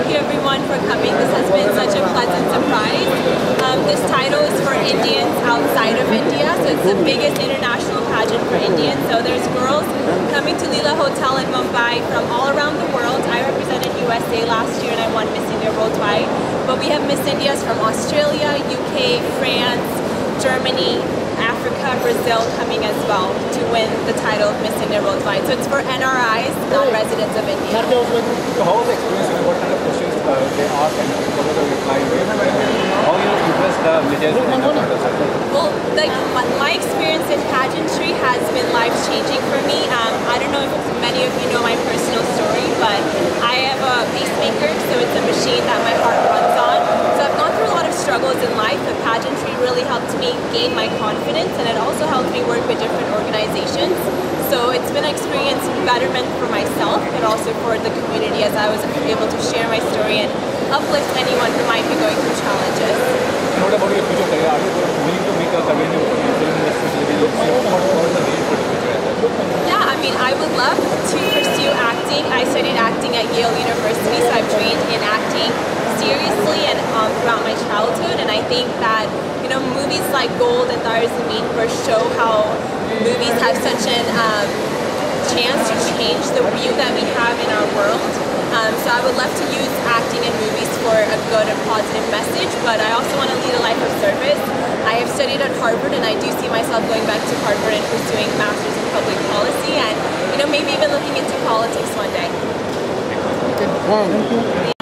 thank you everyone for coming. This has been such a pleasant surprise. Um, this title is for Indians outside of India, so it's the biggest international pageant for Indians. So there's girls coming to Leela Hotel in Mumbai from all around the world. I represented USA last year and I won Miss India Worldwide. But we have Miss Indias from Australia, UK, France, Germany, Africa, Brazil coming as well to win the title of Miss India Worldwide. So it's for NRIs, non-residents of India. So how was the experience and what kind of questions uh, they asked and what was the reply? How you impressed the media and the? Well, like my, my experience in pageantry has been life changing for me. Um, I don't know if many of you know my personal story, but I have a pacemaker, so it's a machine that my heart runs on. So I've gone through a lot of struggles in life, but pageantry really helped me gain my confidence, and it also helped me work with different organizations. So it's been an experience betterment for myself, but also for the community as I was able to share my story and uplift anyone who might be going through challenges. And what about your future career? Are you willing to make a career in the film industry? What what is the vision for the future? Yeah, I mean, I would love to pursue acting. I studied acting at Yale University, so I've trained in acting seriously and um, throughout my childhood. And I think that, you know, movies like Gold and Taare Zameen Par show how movies have such an um, chance to change the view that we have in our world. Um, so I would love to use acting in movies for a good and positive message, but I also want to lead a life of service. I have studied at Harvard, and I do see myself going back to Harvard and pursuing masters in public policy, and you know maybe even looking into politics one day. Good. Wow.